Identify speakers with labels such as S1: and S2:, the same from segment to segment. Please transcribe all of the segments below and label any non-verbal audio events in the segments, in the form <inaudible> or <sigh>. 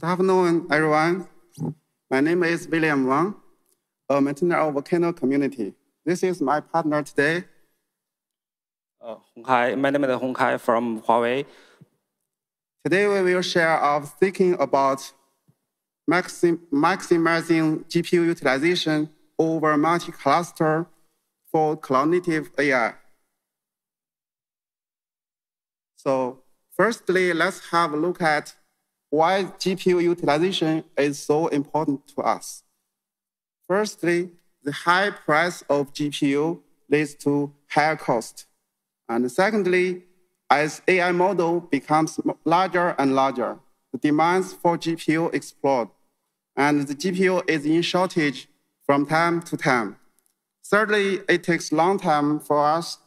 S1: Good afternoon, everyone. My name is William Wang, a maintainer of Volcano Community. This is my partner today.
S2: Uh, Hongcai, my name is Hongcai from Huawei.
S1: Today we will share our thinking about maxim maximizing GPU utilization over multi-cluster for cloud native AI. So firstly, let's have a look at why GPU utilization is so important to us. Firstly, the high price of GPU leads to higher cost. And secondly, as AI model becomes larger and larger, the demands for GPU explode, and the GPU is in shortage from time to time. Thirdly, it takes long time for us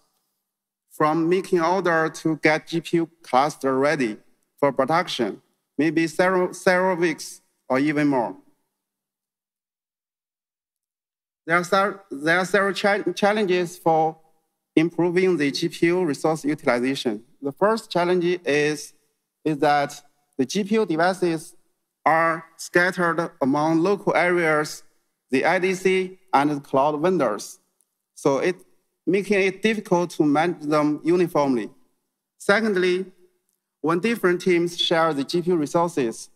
S1: from making order to get GPU cluster ready for production, maybe several, several weeks or even more. There are, there are several challenges for improving the GPU resource utilization. The first challenge is, is that the GPU devices are scattered among local areas, the IDC, and the cloud vendors. So it making it difficult to manage them uniformly. Secondly, when different teams share the GPU resources,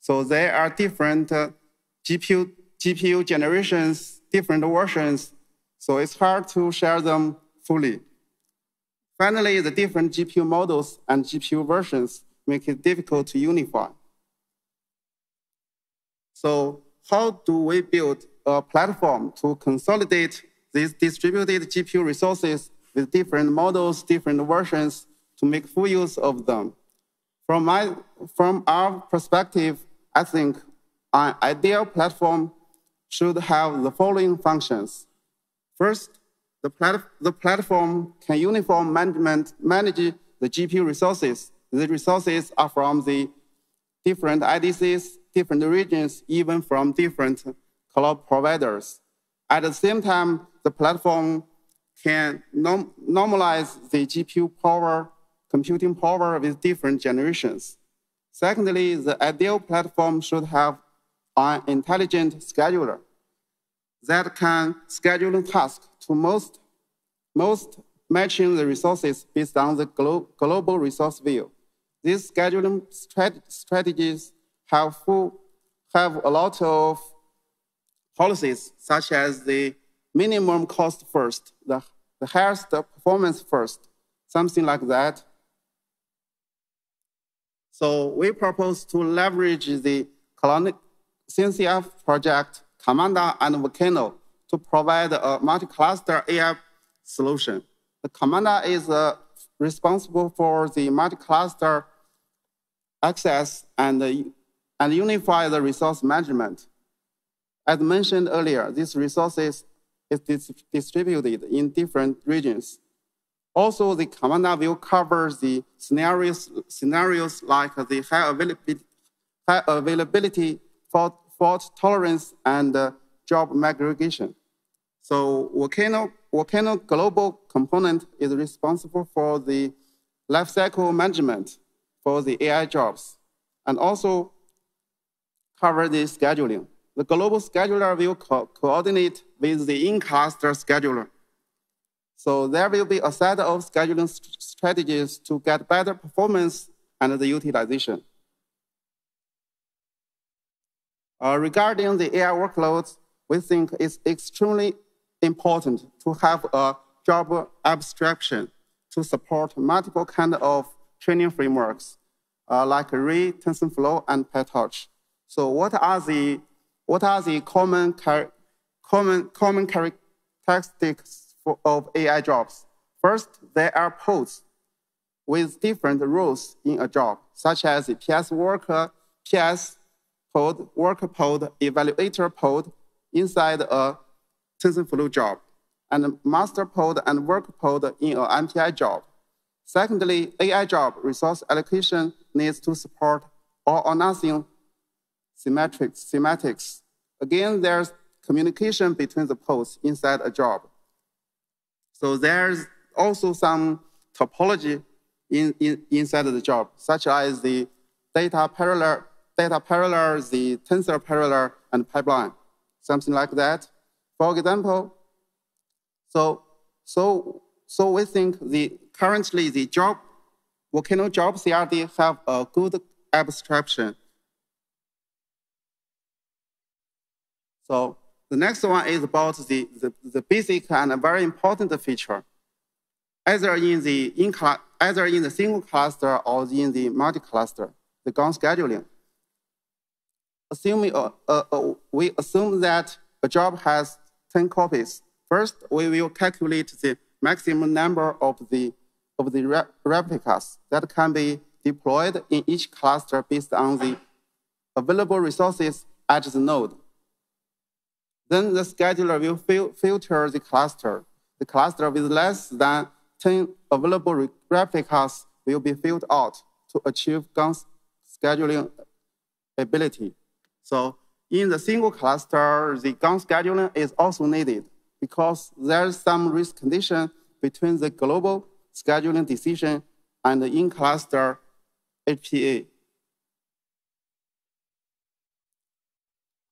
S1: so there are different uh, GPU, GPU generations, different versions, so it's hard to share them fully. Finally, the different GPU models and GPU versions make it difficult to unify. So how do we build a platform to consolidate these distributed GPU resources with different models, different versions to make full use of them? From, my, from our perspective, I think an ideal platform should have the following functions. First, the, plat the platform can uniform management, manage the GPU resources. The resources are from the different IDCs, different regions, even from different cloud providers. At the same time, the platform can nom normalize the GPU power, computing power with different generations. Secondly, the ideal platform should have an intelligent scheduler that can schedule tasks to most, most matching the resources based on the glo global resource view. These scheduling strat strategies have, full, have a lot of policies, such as the minimum cost first, the, the highest performance first, something like that. So we propose to leverage the CNCF project Karmada and Volcano to provide a multi-cluster AI solution. The Karmada is uh, responsible for the multi-cluster access and, uh, and unify the resource management. As mentioned earlier, these resources is dis distributed in different regions. Also, the Karmada will cover the scenarios, scenarios like the high availability, high availability fault fault tolerance and uh, job aggregation. So Volcano, Volcano Global Component is responsible for the lifecycle management for the AI jobs and also cover the scheduling. The global scheduler will co coordinate with the in-cluster scheduler. So there will be a set of scheduling strategies to get better performance and the utilization. Uh, regarding the AI workloads, we think it's extremely important to have a job abstraction to support multiple kind of training frameworks uh, like Ray, TensorFlow, and PyTorch. So what are the what are the common common common characteristics for, of AI jobs? First, there are pods with different roles in a job, such as the PS worker, PS pod, worker pod, evaluator pod inside a TensorFlow job, and master pod and worker pod in an MPI job. Secondly, AI job resource allocation needs to support all or nothing semantics. semantics. Again, there's communication between the pods inside a job. So there's also some topology in, in, inside the job, such as the data parallel data parallel, the tensor parallel, and pipeline, something like that. For example, so, so, so we think the currently the job, Volcano job CRD have a good abstraction. So the next one is about the, the, the basic and a very important feature. Either in the in either in the single cluster or in the multi-cluster, the gang scheduling. Assuming uh, uh, uh, we assume that a job has 10 copies. First, we will calculate the maximum number of the of the re replicas that can be deployed in each cluster based on the available resources at the node. Then the scheduler will fil filter the cluster. The cluster with less than 10 available replicas will be filled out to achieve gang scheduling ability. So in the single cluster, the gang scheduling is also needed because there's some race condition between the global scheduling decision and the in-cluster HPA.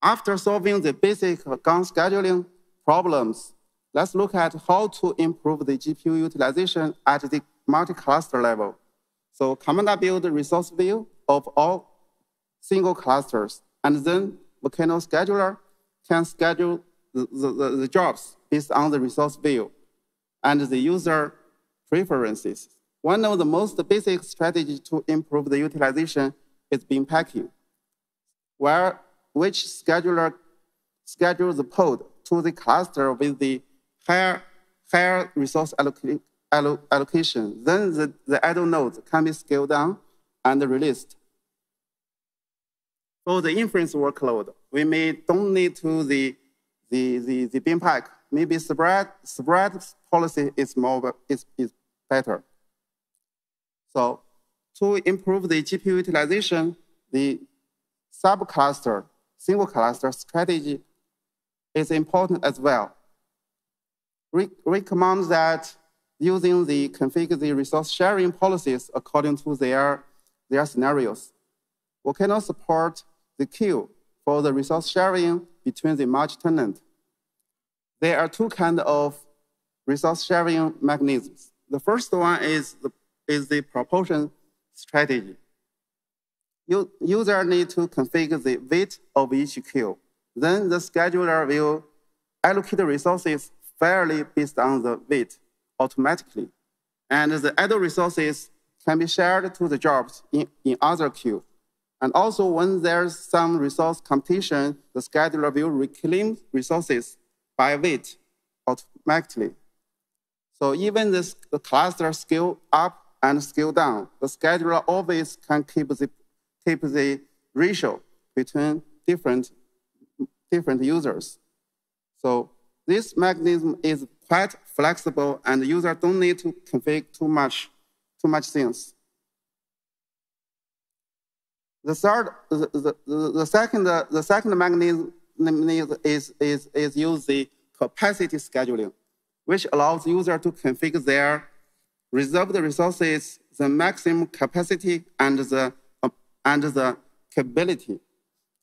S1: After solving the basic gang scheduling problems, let's look at how to improve the GPU utilization at the multi-cluster level. So Karmada build resource view of all single clusters, and then Volcano scheduler can schedule the, the, the jobs based on the resource view and the user preferences. One of the most basic strategies to improve the utilization is bin packing, where which scheduler schedules the pod to the cluster with the higher, higher resource alloc alloc allocation. Then the, the idle nodes can be scaled down and released. For the inference workload, we may don't need to the, the, the, the bin pack. Maybe spread, spread policy is, more, is, is better. So to improve the GPU utilization, the subcluster single cluster strategy is important as well. Re recommend that using the configure the resource sharing policies according to their, their scenarios. We cannot support the queue for the resource sharing between the multi-tenant. There are two kinds of resource sharing mechanisms. The first one is the, is the proportion strategy user need to configure the weight of each queue. Then the scheduler will allocate resources fairly based on the weight automatically. And the idle resources can be shared to the jobs in, in other queue. And also when there's some resource competition, the scheduler will reclaim resources by weight automatically. So even this, the cluster scale up and scale down, the scheduler always can keep the keep the ratio between different, different users. So this mechanism is quite flexible and the user don't need to configure too much, too much things. The third, the, the, the second, the second mechanism is, is, is use the capacity scheduling, which allows user to configure their reserved resources, the maximum capacity, and the and the capability.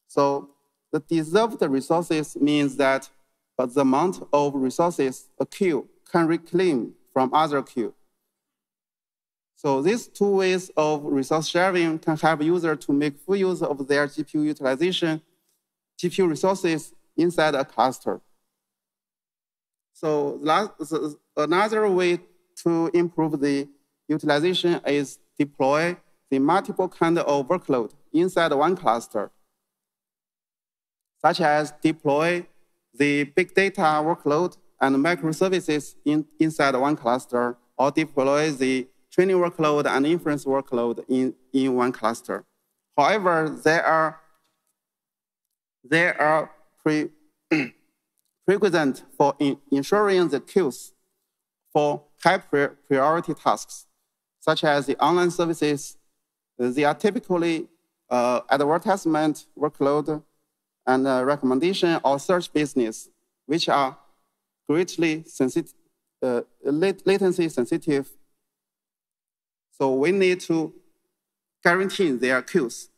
S1: So the deserved resources means that but the amount of resources a queue can reclaim from other queue. So these two ways of resource sharing can help users to make full use of their GPU utilization, GPU resources inside a cluster. So another way to improve the utilization is deploy the multiple kind of workload inside one cluster, such as deploy the big data workload and microservices in, inside one cluster, or deploy the training workload and inference workload in, in one cluster. However, there are, there are pre, <clears throat> prerequisites for in, ensuring the QoS for high priority tasks, such as the online services they are typically uh, advertisement workload and uh, recommendation or search business, which are greatly uh, latency sensitive. So we need to guarantee their QoS.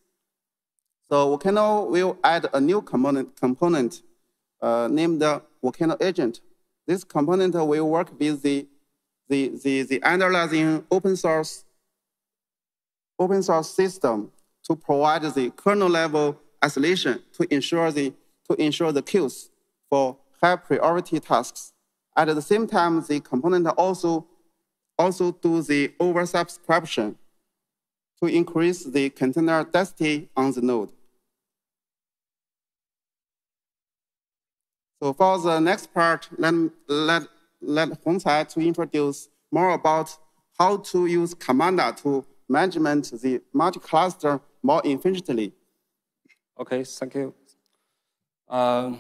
S1: So Volcano will add a new component, component uh, named Volcano Agent. This component will work with the, the, the, the underlying open source, open source system to provide the kernel level isolation to ensure the, to ensure the QoS for high priority tasks. At the same time, the component also, also do the oversubscription to increase the container density on the node. So for the next part, let, let, let Hongcai to introduce more about how to use Karmada to management the multi-cluster more efficiently.
S2: Okay, thank you. Um,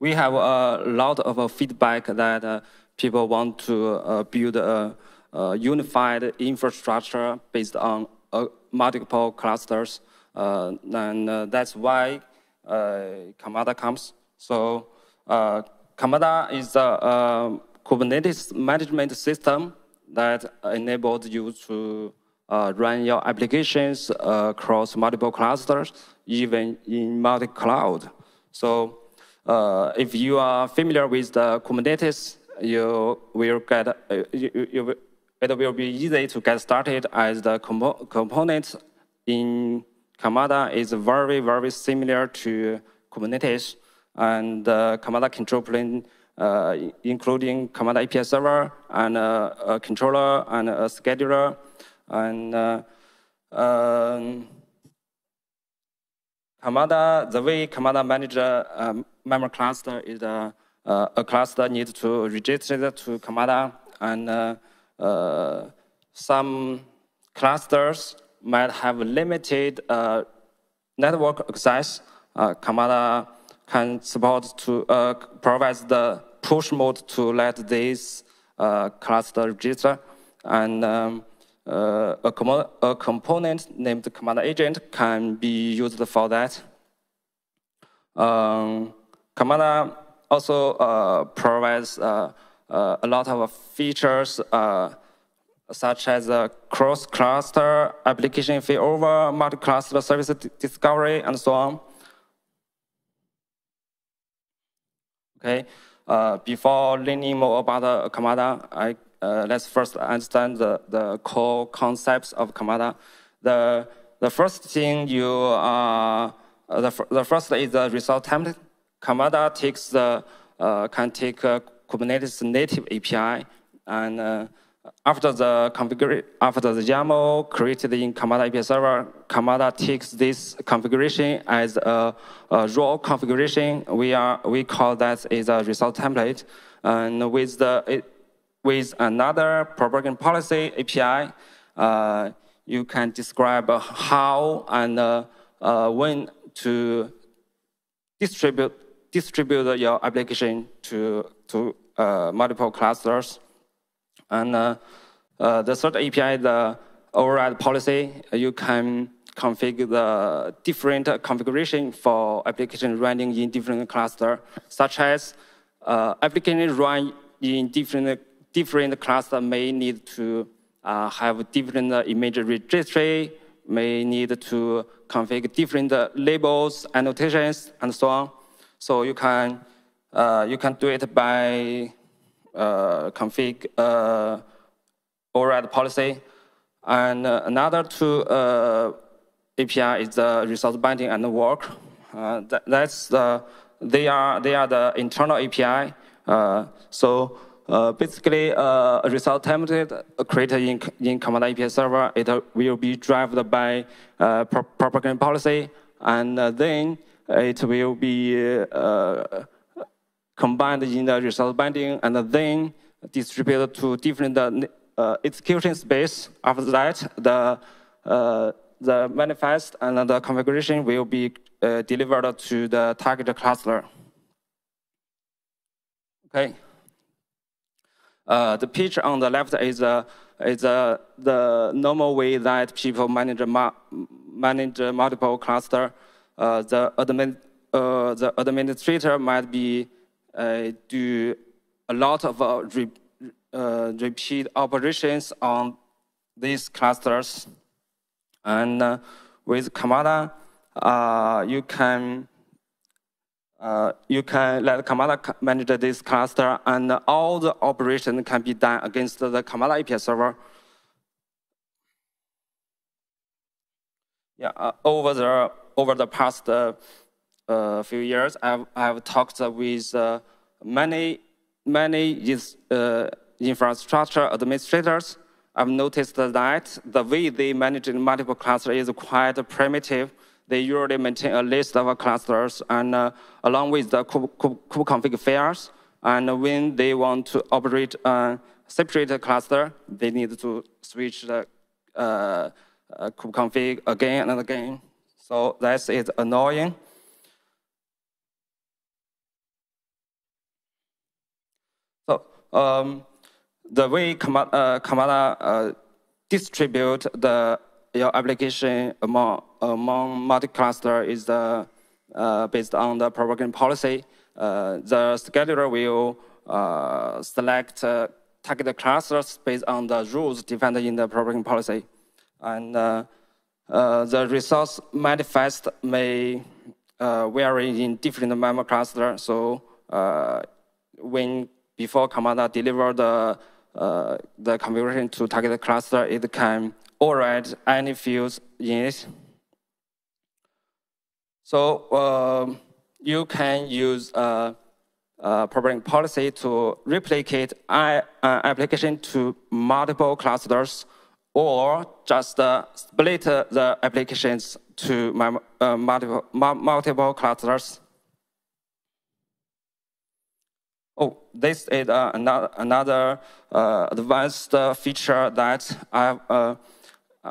S2: we have a lot of feedback that uh, people want to uh, build a, a, unified infrastructure based on uh, multiple clusters. Uh, and uh, that's why uh, Karmada comes. So Karmada is a Kubernetes management system that enables you to uh, run your applications uh, across multiple clusters, even in multi-cloud. So uh, if you are familiar with the Kubernetes, you will get, uh, you, you, it will be easy to get started as the compo component in Karmada is very, very similar to Kubernetes. And the Karmada control plane uh, including Karmada API server and uh, a controller and a scheduler. And uh, um, the way Karmada manager um, member cluster is a, uh, a cluster needs to register to Karmada, and uh, uh, some clusters might have limited network access. Karmada can support to provide the push mode to let this uh, cluster register. And um, uh, a, com a, component named Karmada agent can be used for that. Um, also uh, provides uh, uh, a lot of features uh, such as cross-cluster application failover, multi-cluster service discovery, and so on. Okay. Uh, before learning more about uh, Karmada, I, uh, let's first understand the, the core concepts of Karmada. The, the first thing you, uh, the, the first is the resource template. Karmada takes the, uh, can take Kubernetes native API and after the configuration, after the YAML created in Karmada API server, Karmada takes this configuration as a, a, raw configuration. We are we call that is a resource template, and with the it, with another propagation policy API, uh, you can describe how and uh, uh, when to distribute distribute your application to to uh, multiple clusters. And uh, uh, the third API, the override policy, you can configure the different configuration for application running in different cluster, such as uh, application run in different different cluster may need to uh, have different image registry, may need to configure different labels, annotations, and so on. So you can uh, you can do it by uh, config uh, override policy. And uh, another two API is the resource binding and the work. That, that's the, they are, they are the internal API. so uh, basically, uh, a resource template created in, in Karmada API server, it will be driven by uh, policy, and then it will be combined in the resource binding and then distributed to different uh, execution space. After that, the, uh, the manifest and the configuration will be uh, delivered to the target cluster. Okay. Uh, the picture on the left is, uh, is uh, the normal way that people manage, manage multiple cluster. the, admin, the administrator might be uh, do a lot of uh, re uh, repeat operations on these clusters. And with Karmada, uh, you can uh, you can let Karmada manage this cluster, and all the operation can be done against the Karmada API server. Yeah, uh, over the over the past uh, uh few years, I've I've talked with uh, many many uh, infrastructure administrators. I've noticed that the way they manage multiple clusters is quite primitive they usually maintain a list of clusters and uh, along with the kubeconfig files. And when they want to operate a separate cluster, they need to switch the uh, uh, kubeconfig again and again. So that is annoying. So um, the way Karmada uh, distribute the your application among among multi-cluster is uh, based on the propagation policy. Uh, the scheduler will uh, select uh, target clusters based on the rules defined in the propagation policy. And uh, uh, the resource manifest may vary in different member clusters. So when before Karmada deliver the the configuration to target cluster, it can override any fields in it. So uh, you can use a, a propagation policy to replicate an application to multiple clusters or just uh, split the applications to uh, multiple, multiple clusters. Oh, this is uh, another, uh, advanced feature that I, uh,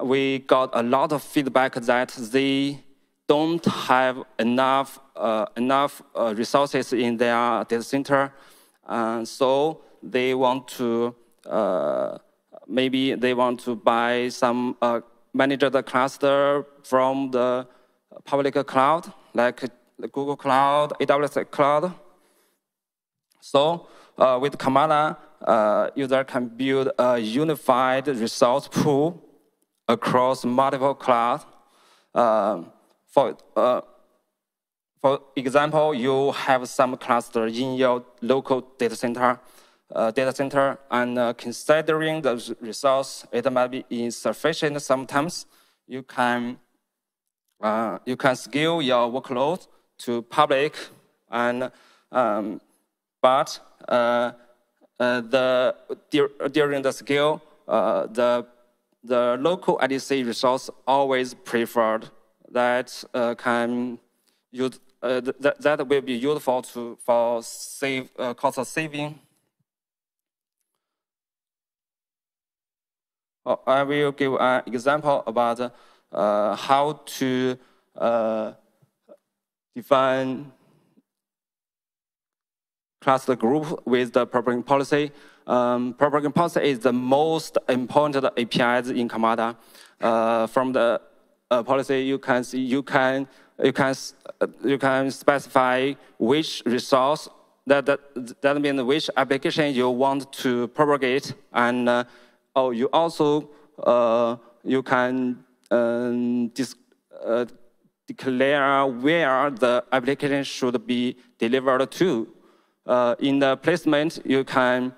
S2: we got a lot of feedback that they don't have enough uh, enough uh, resources in their data center, uh, so they want to uh, maybe they want to buy some uh, managed cluster from the public cloud like Google Cloud, AWS Cloud. So uh, with Karmada, user can build a unified resource pool across multiple clouds. Um, for, uh, for example, you have some cluster in your local data center, uh, data center, and uh, considering the resource, it might be insufficient sometimes. You can uh, you can scale your workload to public, and um, but uh, uh, the during the scale, the the local IDC resource always preferred that uh, can use uh, th that will be useful to for save uh, cost saving. Uh, I will give an example about uh, how to uh, define cluster group with the propagation policy. Um, policy is the most important APIs in Karmada. Uh, from the uh, policy, you can see you can you can you can specify which resource that that that means which application you want to propagate, and uh, oh, you also uh, you can um, uh, declare where the application should be delivered to. Uh, in the placement, you can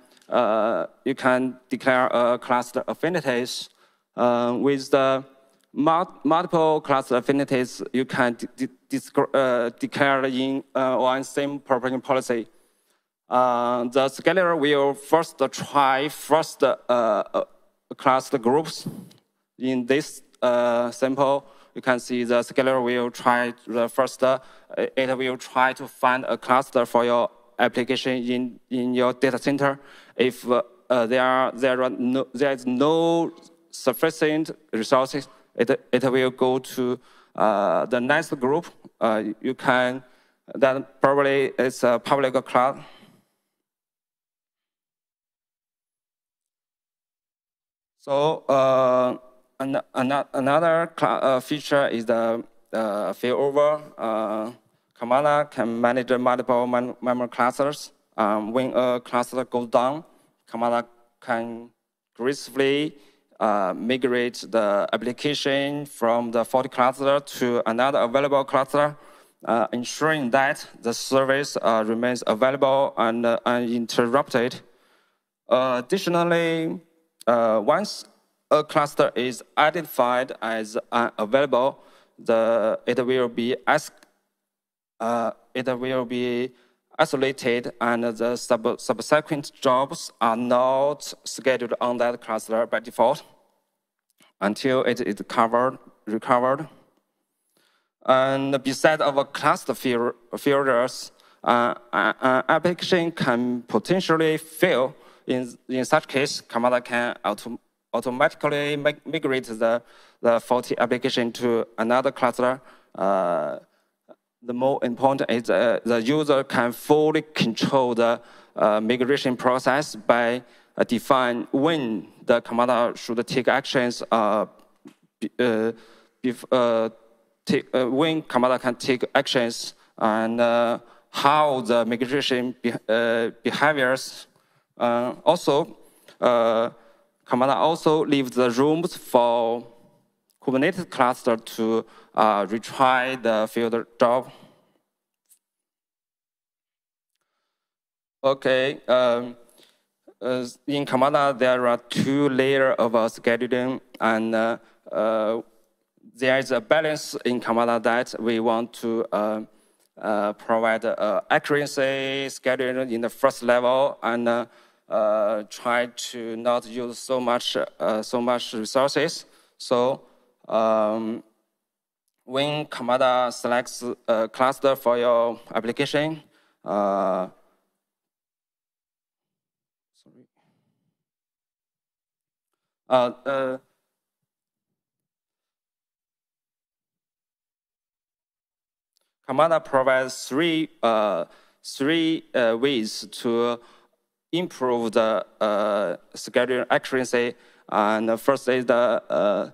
S2: you can declare a cluster affinities with the multiple cluster affinities you can de de uh, declare in uh, one same propagation policy. Uh, the scaler will first try first uh, uh, class groups. In this uh, sample, you can see the scaler will try the first, it will try to find a cluster for your application in, in your data center. If there, are, there, are no, there is no sufficient resources, it, it will go to uh, the next group. Uh, you can, that probably is a public cloud. So uh, an, an, another uh, feature is the uh, failover. Uh, Karmada can manage multiple member clusters. Um, when a cluster goes down, Karmada can gracefully uh, migrate the application from the faulty cluster to another available cluster, uh, ensuring that the service uh, remains available and uh, uninterrupted. additionally, once a cluster is identified as unavailable, the, it will be asked, it will be isolated and the sub subsequent jobs are not scheduled on that cluster by default until it is covered, recovered. And besides our cluster failures, uh, an application can potentially fail. In, in such case, Karmada can auto automatically migrate the, the faulty application to another cluster. Uh, the more important is uh, the user can fully control the uh, migration process by uh, define when the Karmada should take actions uh, uh, uh, take, when Karmada can take actions and how the migration be, behaviors. also, Karmada also leaves the rooms for Kubernetes cluster to uh, retry the field job. Okay, um, uh, in Karmada, there are two layers of uh, scheduling, and uh, uh, there is a balance in Karmada that we want to uh, uh, provide accuracy scheduling in the first level and try to not use so much so much resources. So um, when Karmada selects a cluster for your application, uh, sorry. Uh, uh, Karmada provides three, uh, three uh, ways to improve the uh, scheduling accuracy. And the first is the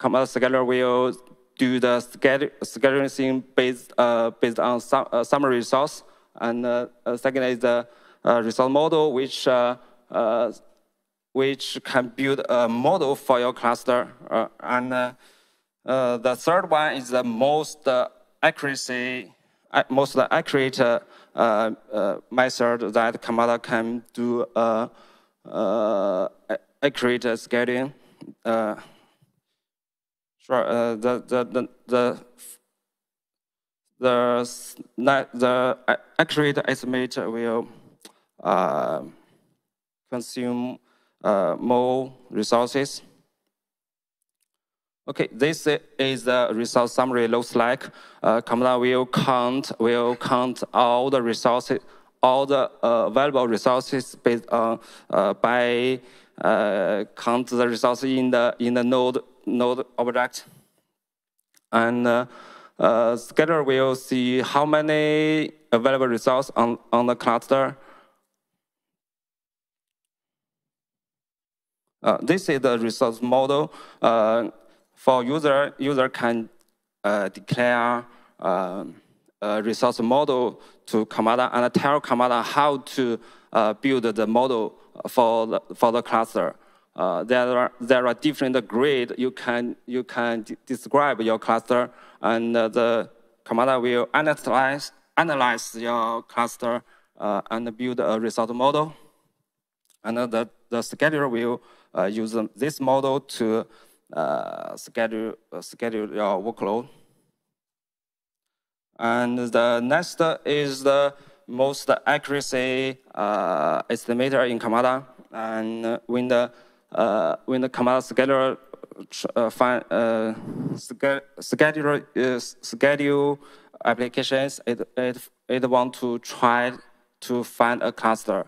S2: uh, Karmada scheduler will do the scheduling based, uh, based on some, uh, summary resource. And uh, second is the resource model, which, which can build a model for your cluster. and the third one is the most accuracy, most accurate uh, uh, method that Karmada can do uh, accurate scheduling. Uh, the, the, the, the, the, the accurate estimate will uh, consume uh, more resources. Okay, this is the resource summary looks like. Uh, Karmada will count will count all the resources, all the uh, available resources based on uh, by uh, count the resources in the in the node node object. And uh, uh, will see how many available resources on, on the cluster. Uh, this is the resource model. Uh, for user, user can uh, declare uh, a resource model to Karmada and tell Karmada how to build the model for the, for the cluster. Uh, there are there are different grades you can you can describe your cluster, and uh, the Karmada will analyze analyze your cluster uh, and build a resource model, and the the scheduler will uh, use this model to uh, schedule schedule your workload. And the next is the most accuracy estimator in Karmada, and when the uh, when the Karmada scheduler uh, find, uh, schedule uh, schedule applications, it, it, it want to try to find a cluster.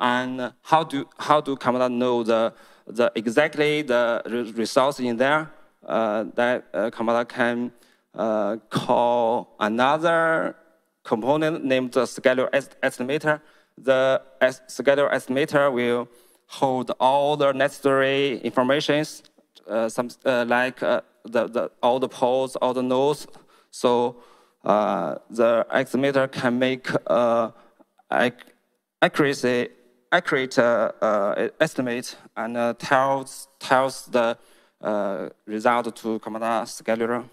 S2: And how do how do Karmada know the the exactly the results in there? Uh, that uh, Karmada can uh, call another component named the scheduler estimator. The scheduler estimator will hold all the necessary informations, uh, some uh, like uh, the, the, all the poles, all the nodes. So uh, the estimator can make uh, accuracy accurate uh, estimate and tells, tells the result to Karmada scheduler.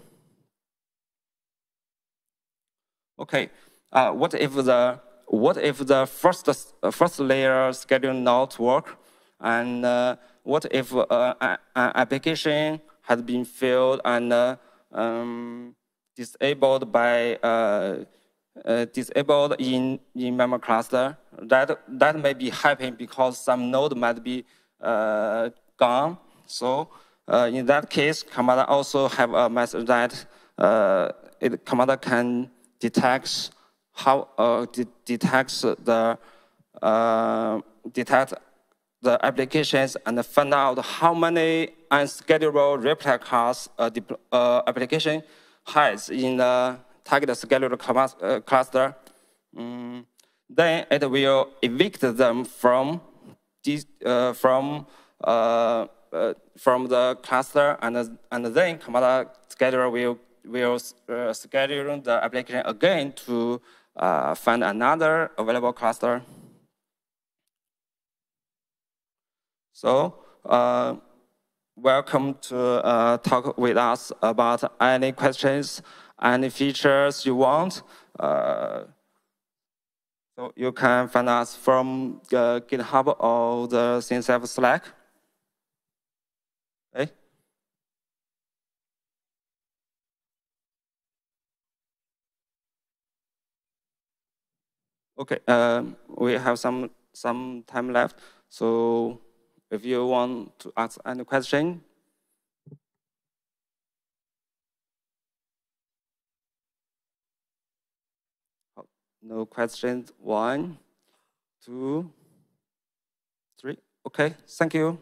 S2: Okay, what if the what if the first first layer schedule not work, and uh, what if uh, an application has been failed and uh, um, disabled by uh, disabled in in member cluster? That that may be happening because some node might be gone. So in that case, Karmada also have a method that it Karmada can detects how uh, de detects the uh, detect the applications and find out how many unscheduled replicas uh, uh, application has in the target scheduled uh, cluster. Mm, then it will evict them from uh, from uh, uh, from the cluster, and and then Karmada scheduler will will schedule the application again to find another available cluster. So uh, welcome to uh, talk with us about any questions, any features you want. Uh, so you can find us from uh, GitHub or the CNCF Slack. Okay. Okay, um, we have some some time left. So if you want to ask any question. Oh, no questions. One, two, three. Okay, thank you.